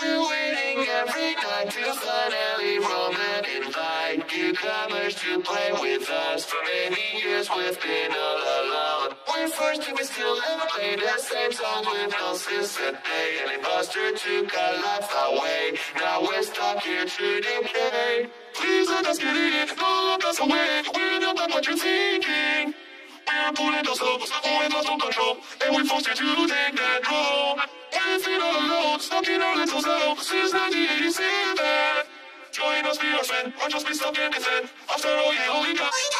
We're waiting every night to finally roll and invite newcomers to play with us. For many years we've been all alone. We're forced to be still never played the same songs with no since the day. An imposter took our life away. Now we're stuck here to decay. Please let us get don't look us away. We're not what you're thinking. We're pulling ourselves, always lost all control, and we're forced to take that role. We're feet all alone, stuck in our little selves since 1987. Join us, be our friend, or just be stuck in the. After all, you only got.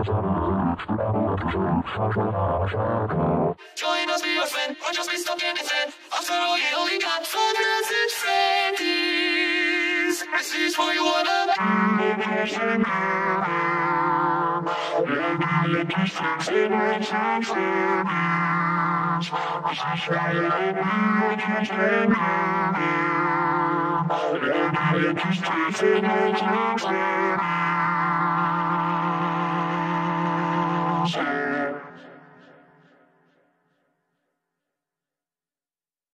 Join us, be our friend, or just be stuck in the end. After all, you only got soldiers and friends. This is who you wanna you.